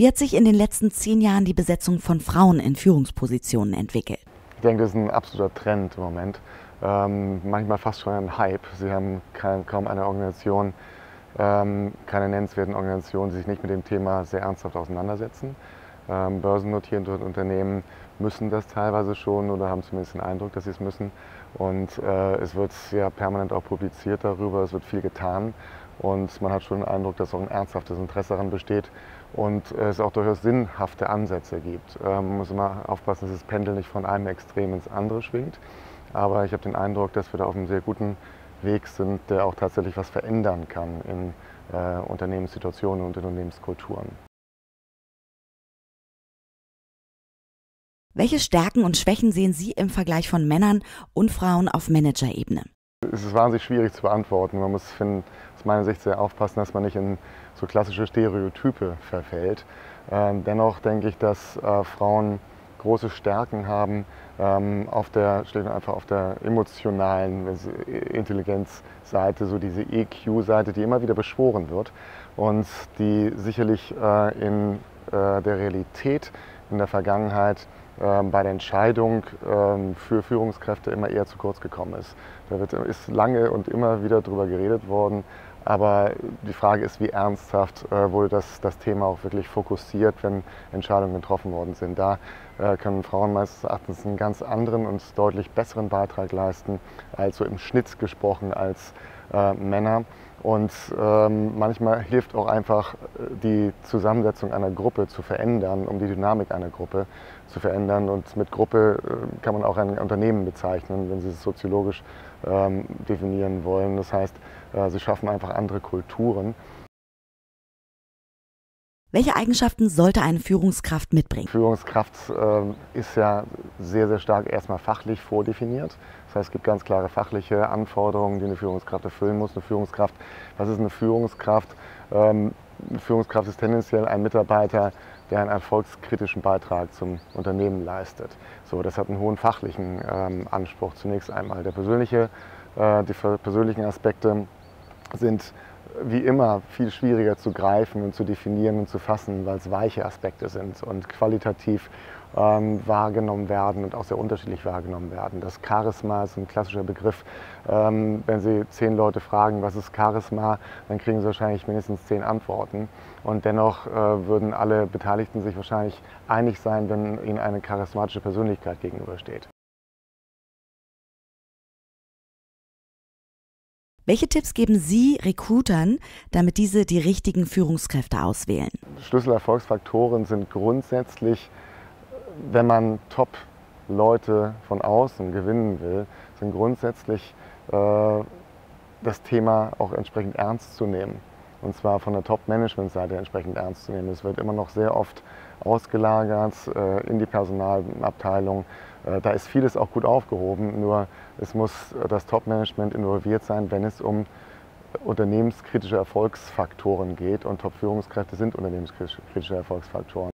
Wie hat sich in den letzten zehn Jahren die Besetzung von Frauen in Führungspositionen entwickelt? Ich denke, das ist ein absoluter Trend im Moment. Ähm, manchmal fast schon ein Hype. Sie haben kein, kaum eine Organisation, ähm, keine nennenswerten Organisationen, die sich nicht mit dem Thema sehr ernsthaft auseinandersetzen. Ähm, börsennotierte Unternehmen müssen das teilweise schon oder haben zumindest den Eindruck, dass sie es müssen. Und äh, es wird ja permanent auch publiziert darüber, es wird viel getan. Und man hat schon den Eindruck, dass auch ein ernsthaftes Interesse daran besteht und es auch durchaus sinnhafte Ansätze gibt. Ähm, man muss immer aufpassen, dass das Pendel nicht von einem Extrem ins andere schwingt. Aber ich habe den Eindruck, dass wir da auf einem sehr guten Weg sind, der auch tatsächlich was verändern kann in äh, Unternehmenssituationen und Unternehmenskulturen. Welche Stärken und Schwächen sehen Sie im Vergleich von Männern und Frauen auf Managerebene? Es ist wahnsinnig schwierig zu beantworten. Man muss find, aus meiner Sicht sehr aufpassen, dass man nicht in so klassische Stereotype verfällt. Ähm, dennoch denke ich, dass äh, Frauen große Stärken haben ähm, auf der, einfach auf der emotionalen Intelligenzseite, so diese EQ-Seite, die immer wieder beschworen wird und die sicherlich äh, in äh, der Realität in der Vergangenheit äh, bei der Entscheidung äh, für Führungskräfte immer eher zu kurz gekommen ist. Da wird, ist lange und immer wieder darüber geredet worden, aber die Frage ist, wie ernsthaft äh, wurde das, das Thema auch wirklich fokussiert, wenn Entscheidungen getroffen worden sind. Da äh, können Frauen meines Erachtens einen ganz anderen und deutlich besseren Beitrag leisten, als so im Schnitt gesprochen als äh, Männer. Und ähm, manchmal hilft auch einfach äh, die Zusammensetzung einer Gruppe zu verändern, um die Dynamik einer Gruppe zu verändern. Und mit Gruppe äh, kann man auch ein Unternehmen bezeichnen, wenn Sie es soziologisch ähm, definieren wollen. Das heißt, äh, sie schaffen einfach andere Kulturen. Welche Eigenschaften sollte eine Führungskraft mitbringen? Führungskraft äh, ist ja sehr, sehr stark erstmal fachlich vordefiniert. Das heißt, es gibt ganz klare fachliche Anforderungen, die eine Führungskraft erfüllen muss. Eine Führungskraft, was ist eine Führungskraft? Ähm, eine Führungskraft ist tendenziell ein Mitarbeiter, der einen erfolgskritischen Beitrag zum Unternehmen leistet. So, das hat einen hohen fachlichen ähm, Anspruch zunächst einmal. Der persönliche, äh, die persönlichen Aspekte sind wie immer viel schwieriger zu greifen und zu definieren und zu fassen, weil es weiche Aspekte sind und qualitativ ähm, wahrgenommen werden und auch sehr unterschiedlich wahrgenommen werden. Das Charisma ist ein klassischer Begriff. Ähm, wenn Sie zehn Leute fragen, was ist Charisma, dann kriegen Sie wahrscheinlich mindestens zehn Antworten. Und dennoch äh, würden alle Beteiligten sich wahrscheinlich einig sein, wenn ihnen eine charismatische Persönlichkeit gegenübersteht. Welche Tipps geben Sie Recruitern, damit diese die richtigen Führungskräfte auswählen? Schlüsselerfolgsfaktoren sind grundsätzlich, wenn man Top-Leute von außen gewinnen will, sind grundsätzlich äh, das Thema auch entsprechend ernst zu nehmen. Und zwar von der Top-Management-Seite entsprechend ernst zu nehmen. Es wird immer noch sehr oft ausgelagert äh, in die Personalabteilung. Äh, da ist vieles auch gut aufgehoben, nur es muss das Top-Management involviert sein, wenn es um unternehmenskritische Erfolgsfaktoren geht. Und Top-Führungskräfte sind unternehmenskritische Erfolgsfaktoren.